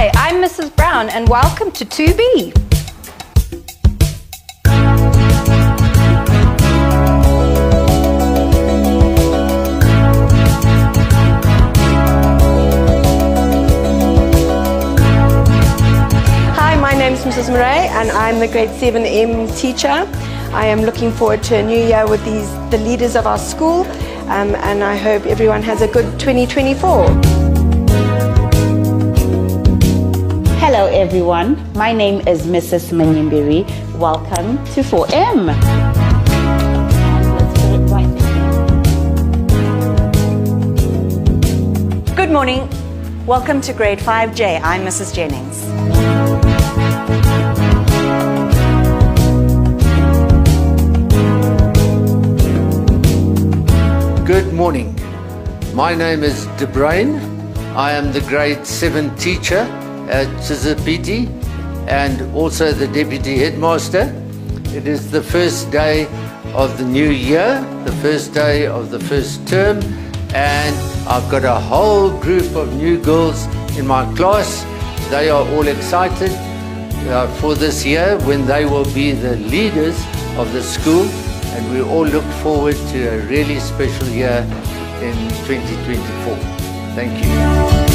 Hi, I'm Mrs. Brown and welcome to 2B. Hi, my name is Mrs. Murray and I'm the grade 7M teacher. I am looking forward to a new year with these the leaders of our school um, and I hope everyone has a good 2024. Everyone, my name is Mrs. Manyimbiri. Welcome to 4M. Let's put it right. Good morning. Welcome to grade 5J. I'm Mrs. Jennings. Good morning. My name is De Bruyn. I am the grade 7 teacher Chisipiti and also the deputy headmaster. It is the first day of the new year, the first day of the first term, and I've got a whole group of new girls in my class. They are all excited uh, for this year when they will be the leaders of the school and we all look forward to a really special year in 2024. Thank you.